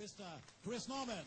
Mr. Chris Norman.